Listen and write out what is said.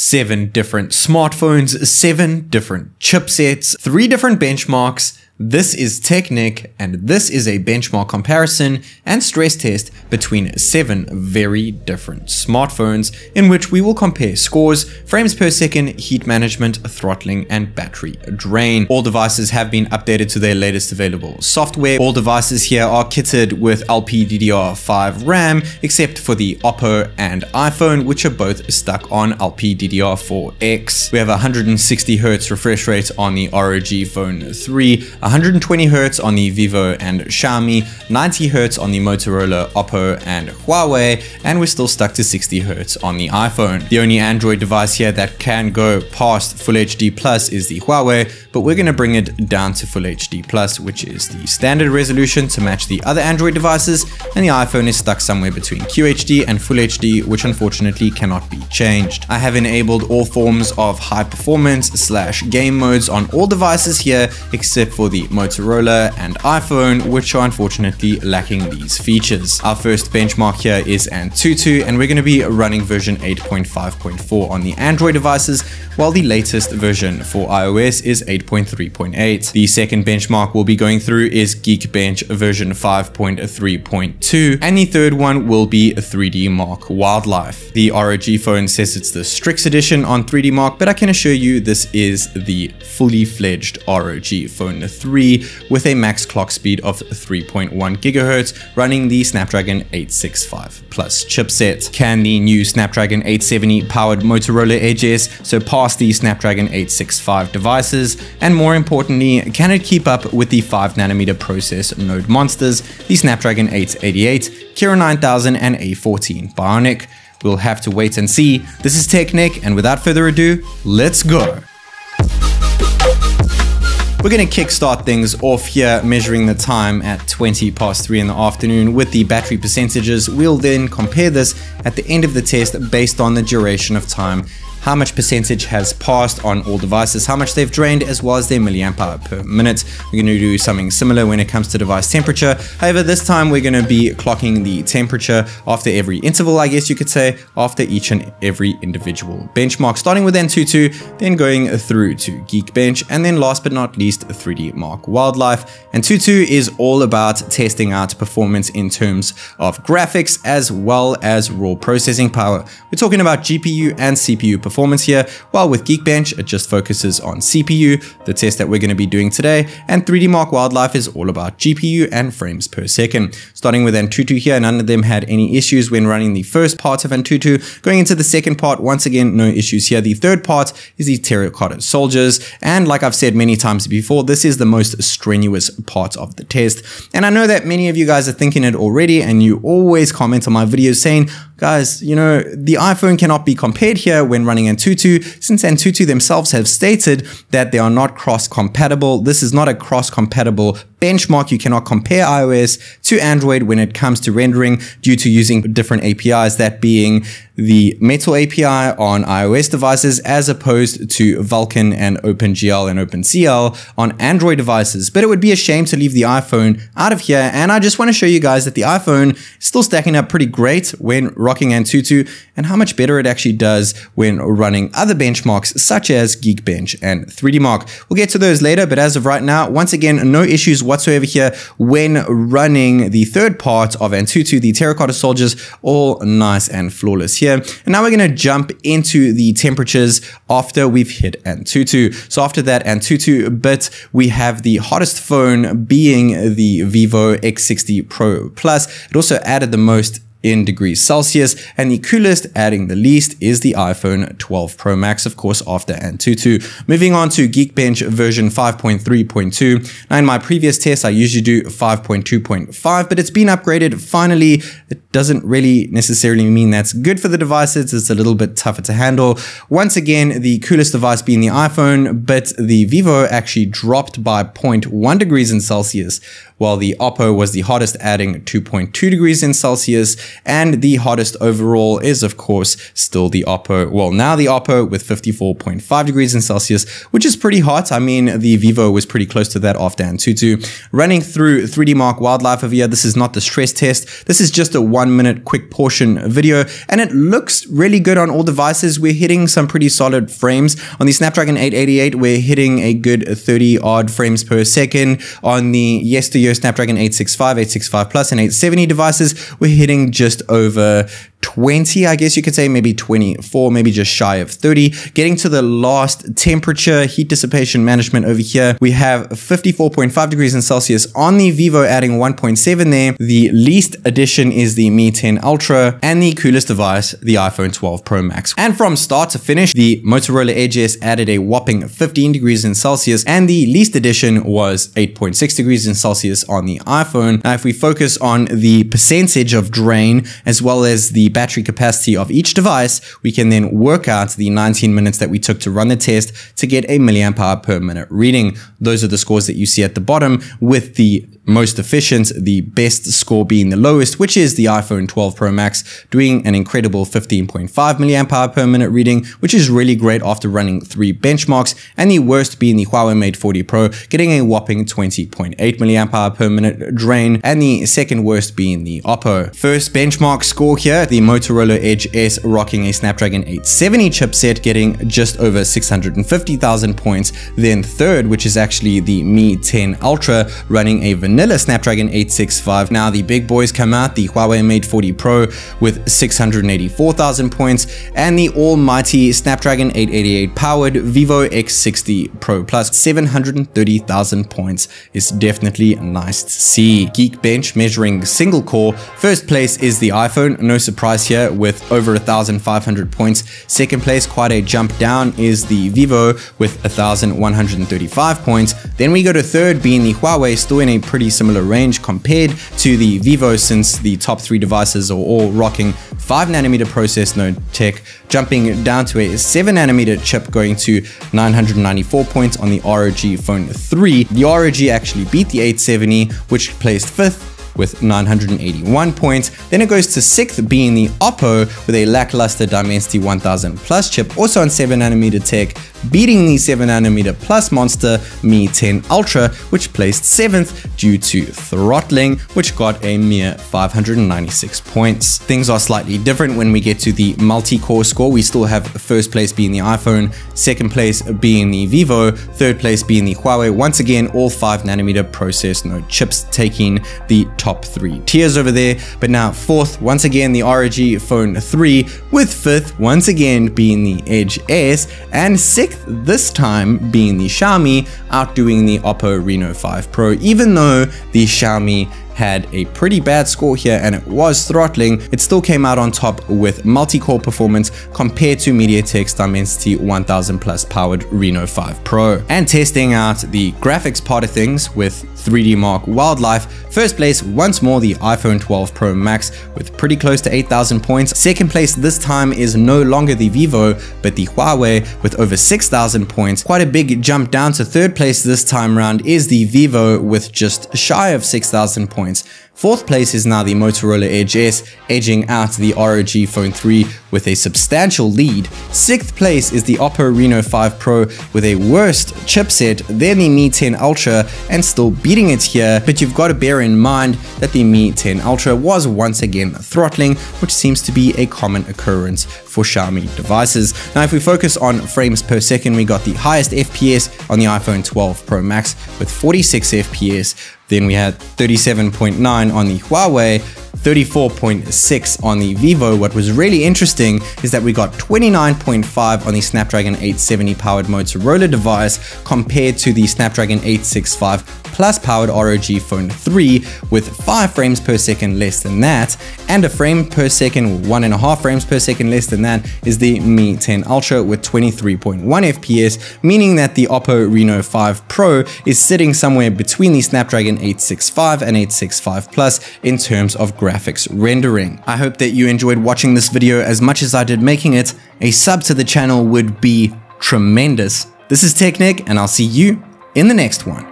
seven different smartphones, seven different chipsets, three different benchmarks, this is TechNick, and this is a benchmark comparison and stress test between seven very different smartphones in which we will compare scores, frames per second, heat management, throttling, and battery drain. All devices have been updated to their latest available software. All devices here are kitted with LPDDR5 RAM, except for the Oppo and iPhone, which are both stuck on LPDDR4X. We have 160 Hz refresh rate on the ROG Phone 3, 120 Hz on the Vivo and Xiaomi, 90 Hz on the Motorola, Oppo and Huawei, and we're still stuck to 60 Hz on the iPhone. The only Android device here that can go past Full HD Plus is the Huawei, but we're going to bring it down to Full HD Plus, which is the standard resolution to match the other Android devices, and the iPhone is stuck somewhere between QHD and Full HD, which unfortunately cannot be changed. I have enabled all forms of high performance slash game modes on all devices here, except for the the Motorola and iPhone, which are unfortunately lacking these features. Our first benchmark here is Antutu, and we're going to be running version 8.5.4 on the Android devices, while the latest version for iOS is 8.3.8. The second benchmark we'll be going through is Geekbench version 5.3.2, and the third one will be 3D Mark Wildlife. The ROG phone says it's the Strix edition on 3D Mark, but I can assure you this is the fully fledged ROG phone 3 3 with a max clock speed of 3.1 GHz running the Snapdragon 865 Plus chipset. Can the new Snapdragon 870 powered Motorola Edge surpass the Snapdragon 865 devices? And more importantly, can it keep up with the 5nm process node monsters, the Snapdragon 888, Kirin 9000 and A14 Bionic? We'll have to wait and see. This is TechNick, and without further ado, let's go. We're going to kickstart things off here, measuring the time at 20 past 3 in the afternoon with the battery percentages. We'll then compare this at the end of the test based on the duration of time how much percentage has passed on all devices, how much they've drained, as well as their milliamp hour per minute. We're going to do something similar when it comes to device temperature. However, this time we're going to be clocking the temperature after every interval, I guess you could say, after each and every individual benchmark, starting with Antutu, then going through to Geekbench, and then last but not least, 3D Mark Wildlife. And Antutu is all about testing out performance in terms of graphics as well as raw processing power. We're talking about GPU and CPU performance performance here, while with Geekbench, it just focuses on CPU, the test that we're going to be doing today, and 3D Mark Wildlife is all about GPU and frames per second. Starting with Antutu here, none of them had any issues when running the first part of Antutu. Going into the second part, once again, no issues here. The third part is the Terracotta Soldiers, and like I've said many times before, this is the most strenuous part of the test. And I know that many of you guys are thinking it already, and you always comment on my videos saying, Guys, you know, the iPhone cannot be compared here when running Antutu, since Antutu themselves have stated that they are not cross-compatible. This is not a cross-compatible benchmark. You cannot compare iOS to Android when it comes to rendering due to using different APIs, that being the Metal API on iOS devices as opposed to Vulkan and OpenGL and OpenCL on Android devices. But it would be a shame to leave the iPhone out of here. And I just want to show you guys that the iPhone is still stacking up pretty great when rocking Antutu and how much better it actually does when running other benchmarks such as Geekbench and 3DMark. We'll get to those later, but as of right now, once again, no issues whatsoever here when running the third part of Antutu, the Terracotta Soldiers, all nice and flawless here. And now we're going to jump into the temperatures after we've hit Antutu. So after that Antutu bit, we have the hottest phone being the Vivo X60 Pro Plus. It also added the most in degrees Celsius, and the coolest, adding the least, is the iPhone 12 Pro Max, of course, after Antutu. Moving on to Geekbench version 5.3.2. Now, in my previous test, I usually do 5.2.5, but it's been upgraded finally. It doesn't really necessarily mean that's good for the devices. It's a little bit tougher to handle. Once again, the coolest device being the iPhone, but the Vivo actually dropped by 0.1 degrees in Celsius while the Oppo was the hottest, adding 2.2 degrees in Celsius. And the hottest overall is, of course, still the Oppo. Well, now the Oppo with 54.5 degrees in Celsius, which is pretty hot. I mean, the Vivo was pretty close to that after Antutu. Running through 3D Mark Wildlife over here, this is not the stress test. This is just a one minute quick portion video, and it looks really good on all devices. We're hitting some pretty solid frames. On the Snapdragon 888, we're hitting a good 30 odd frames per second. On the yesteryear Snapdragon 865, 865 Plus, and 870 devices, we're hitting just over 20, I guess you could say, maybe 24, maybe just shy of 30. Getting to the last temperature, heat dissipation management over here, we have 54.5 degrees in Celsius on the Vivo, adding 1.7 there. The least addition is the Mi 10 Ultra, and the coolest device, the iPhone 12 Pro Max. And from start to finish, the Motorola Edge S added a whopping 15 degrees in Celsius, and the least addition was 8.6 degrees in Celsius on the iPhone. Now, if we focus on the percentage of drain, as well as the battery capacity of each device, we can then work out the 19 minutes that we took to run the test to get a milliamp hour per minute reading. Those are the scores that you see at the bottom with the most efficient, the best score being the lowest, which is the iPhone 12 Pro Max, doing an incredible 15.5 milliamp hour per minute reading, which is really great after running three benchmarks, and the worst being the Huawei Mate 40 Pro, getting a whopping 20.8 milliamp hour per minute drain, and the second worst being the Oppo. First benchmark score here, the Motorola Edge S rocking a Snapdragon 870 chipset, getting just over 650,000 points. Then third, which is actually the Mi 10 Ultra, running a vanilla Snapdragon 865. Now the big boys come out, the Huawei Mate 40 Pro with 684,000 points, and the almighty Snapdragon 888 powered Vivo X60 Pro Plus 730,000 points is definitely nice to see. Geekbench measuring single core. First place is the iPhone, no surprise here with over 1,500 points. Second place, quite a jump down, is the Vivo with 1,135 points. Then we go to third being the Huawei, still in a pretty similar range compared to the Vivo since the top three devices are all rocking 5 nanometer process node tech, jumping down to a 7 nanometer chip going to 994 points on the ROG Phone 3. The ROG actually beat the 870, which placed fifth with 981 points. Then it goes to sixth being the Oppo with a lackluster Dimensity 1000 Plus chip, also on 7nm tech, beating the 7nm Plus monster Mi 10 Ultra, which placed seventh due to throttling, which got a mere 596 points. Things are slightly different when we get to the multi-core score. We still have first place being the iPhone, second place being the Vivo, third place being the Huawei. Once again, all 5nm process node chips taking the top three tiers over there. But now fourth, once again, the ROG Phone 3, with fifth, once again, being the Edge S, and sixth, this time, being the Xiaomi, outdoing the Oppo Reno 5 Pro, even though the Xiaomi had a pretty bad score here and it was throttling, it still came out on top with multi-core performance compared to MediaTek's Dimensity 1000 Plus powered Reno 5 Pro. And testing out the graphics part of things with 3D Mark Wildlife, first place once more the iPhone 12 Pro Max with pretty close to 8,000 points. Second place this time is no longer the Vivo but the Huawei with over 6,000 points. Quite a big jump down to third place this time round is the Vivo with just shy of 6,000 points. Fourth place is now the Motorola Edge S, edging out the ROG Phone 3 with a substantial lead. Sixth place is the Oppo Reno 5 Pro with a worst chipset than the Mi 10 Ultra and still beating it here, but you've got to bear in mind that the Mi 10 Ultra was once again throttling, which seems to be a common occurrence for Xiaomi devices. Now, if we focus on frames per second, we got the highest FPS on the iPhone 12 Pro Max with 46 FPS. Then we had 37.9 on the Huawei, 34.6 on the Vivo. What was really interesting is that we got 29.5 on the Snapdragon 870 powered Motorola device compared to the Snapdragon 865 Plus powered ROG Phone 3 with 5 frames per second less than that, and a frame per second, 1.5 frames per second less than that is the Mi 10 Ultra with 23.1 FPS, meaning that the Oppo Reno 5 Pro is sitting somewhere between the Snapdragon 865 and 865 Plus in terms of graphics rendering. I hope that you enjoyed watching this video as much as I did making it. A sub to the channel would be tremendous. This is TechNick, and I'll see you in the next one.